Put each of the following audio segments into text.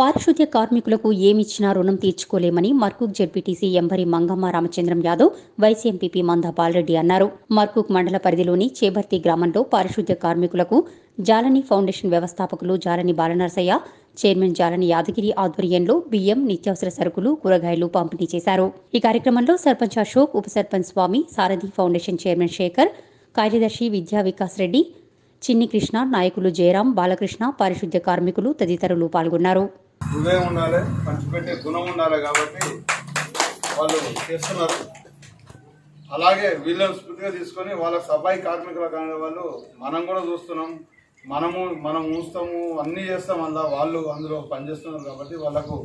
పారిశుద్ధ్య కార్మికులకు ఏమిచ్చినా రుణం తీర్చుకోలేమని మర్కూక్ జెడ్పీటీసీ ఎంబరి మంగమ్మ రామచంద్రం యాదవ్ వైసీఎంపీపీ మంద బాలరెడ్డి అన్నారు. మర్కూక్ మండల పరిధిలోని చేబర్తి గ్రామంలో పారిశుద్ధ్య కార్మికులకు జాలని ఫౌండేషన్ వ్యవస్థాపకులు జాలని బాలనరసయ్య చైర్మన్ జాలని యాదగిరి ఆధ్వర్యంలో బియ్యం నిత్యావసర సరుకులు కూరగాయలు పంపిణీ చేశారు. ఈ కార్యక్రమంలో సర్పంచ్ అశోక్ ఉప సర్పంచ్ స్వామి సారథి ఫౌండేషన్ చైర్మన్ శేఖర్ కార్యదర్శి విద్యా వికాస్ రెడ్డి చిన్ని కృష్ణ నాయకులు జయరాం బాలకృష్ణ పారిశుద్ధ్య కార్మికులు తదితరులు పాల్గొన్నారు. హృదయం ఉండాలి పంచిపెట్టే గుణం ఉండాలి కాబట్టి వాళ్ళు చేస్తున్నారు. అలాగే వీళ్ళని స్ఫూర్తిగా తీసుకొని వాళ్ళ సఫాయి కార్మికుల కానీ వాళ్ళు మనం కూడా చూస్తున్నాం. మనము మనం ఊస్తాము అన్నీ చేస్తాం అలా వాళ్ళు అందులో పనిచేస్తున్నారు కాబట్టి వాళ్ళకు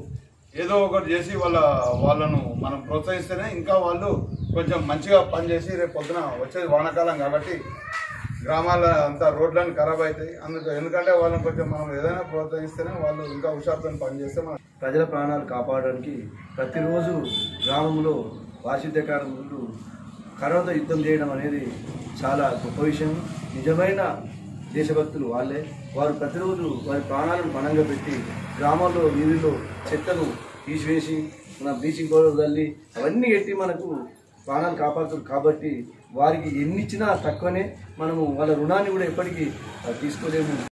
ఏదో ఒకటి చేసి వాళ్ళ వాళ్ళను మనం ప్రోత్సహిస్తేనే ఇంకా వాళ్ళు కొంచెం మంచిగా పనిచేసి రేపు పొద్దున వచ్చేది వానాకాలం కాబట్టి గ్రామాల అంతా రోడ్లన్నీ ఖరాబ్ అవుతాయి అందుకు ఎందుకంటే వాళ్ళని కొంచెం మనం ఏదైనా ప్రోత్సహిస్తేనే వాళ్ళు ఇంకా హుషారుతో పనిచేస్తే మనం ప్రజల ప్రాణాలు కాపాడడానికి ప్రతిరోజు గ్రామంలో పారిశుద్ధ్య కరోనాతో యుద్ధం చేయడం అనేది చాలా గొప్ప విషయం. నిజమైన దేశభక్తులు వాళ్ళే. వారు ప్రతిరోజు వారి ప్రాణాలను పణంగా పెట్టి గ్రామాల్లో వీధిలో చెత్తను తీసివేసి మన బ్లీచింగ్ పౌడర్ తల్లి అవన్నీ ఎట్టి మనకు ప్రాణాలు కాపాడుతారు కాబట్టి వారికి ఎన్ని ఇచ్చినా తక్కువనే మనము వాళ్ళ రుణాన్ని కూడా ఎప్పటికీ తీసుకోలేము.